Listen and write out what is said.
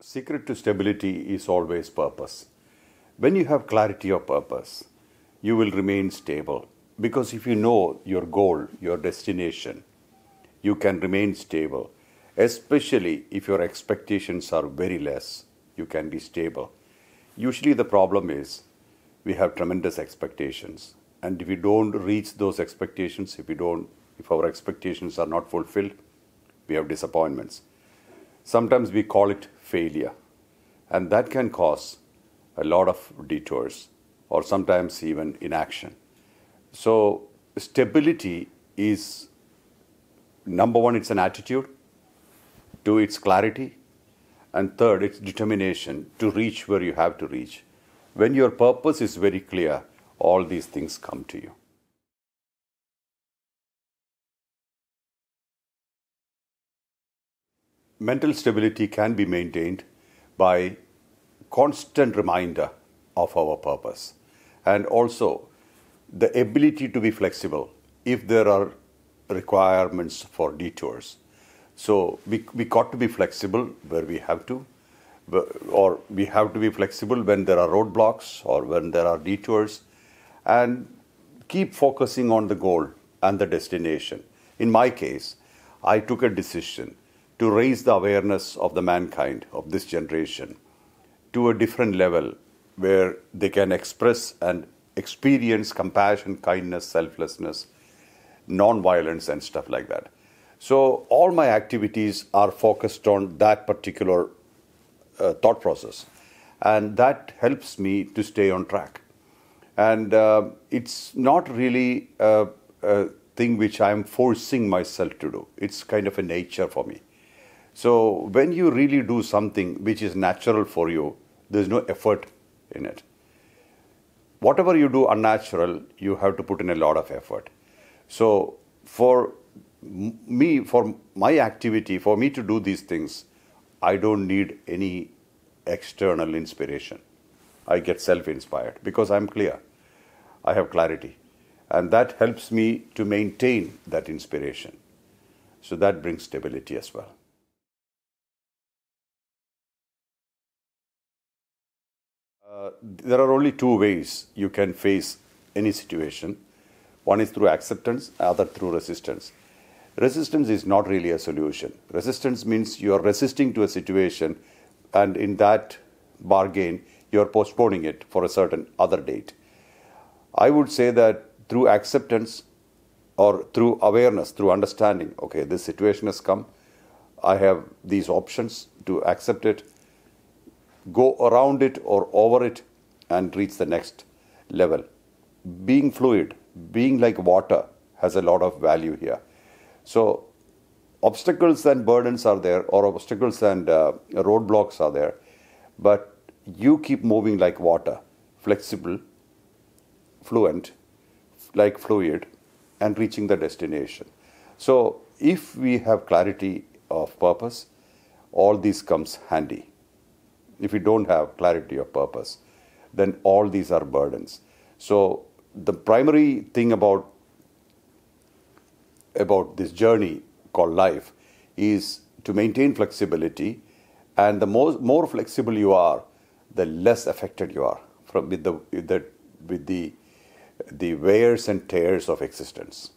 secret to stability is always purpose. When you have clarity of purpose, you will remain stable. Because if you know your goal, your destination, you can remain stable. Especially if your expectations are very less, you can be stable. Usually, the problem is we have tremendous expectations. And if we don't reach those expectations, if we don't, if our expectations are not fulfilled, we have disappointments. Sometimes we call it failure, and that can cause a lot of detours or sometimes even inaction. So, stability is number one, it's an attitude, two, it's clarity, and third, it's determination to reach where you have to reach. When your purpose is very clear, all these things come to you. Mental stability can be maintained by constant reminder of our purpose and also the ability to be flexible if there are requirements for detours. So we, we got to be flexible where we have to, or we have to be flexible when there are roadblocks or when there are detours, and keep focusing on the goal and the destination. In my case, I took a decision to raise the awareness of the mankind of this generation to a different level where they can express and experience compassion, kindness, selflessness, non-violence, and stuff like that. So all my activities are focused on that particular uh, thought process, and that helps me to stay on track. And uh, it's not really a, a thing which I'm forcing myself to do. It's kind of a nature for me. So when you really do something which is natural for you, there's no effort in it. Whatever you do unnatural, you have to put in a lot of effort. So for me, for my activity, for me to do these things, I don't need any external inspiration. I get self inspired because I'm clear. I have clarity. And that helps me to maintain that inspiration. So that brings stability as well. Uh, there are only two ways you can face any situation. One is through acceptance, other through resistance. Resistance is not really a solution. Resistance means you are resisting to a situation, and in that bargain, you are postponing it for a certain other date. I would say that through acceptance or through awareness, through understanding, okay, this situation has come, I have these options to accept it go around it or over it and reach the next level. Being fluid, being like water, has a lot of value here. So, obstacles and burdens are there, or obstacles and uh, roadblocks are there, but you keep moving like water, flexible, fluent, like fluid, and reaching the destination. So, if we have clarity of purpose, all this comes handy if you don't have clarity of purpose, then all these are burdens. So the primary thing about about this journey called life is to maintain flexibility, and the more more flexible you are, the less affected you are from with the with the with the, the wears and tears of existence.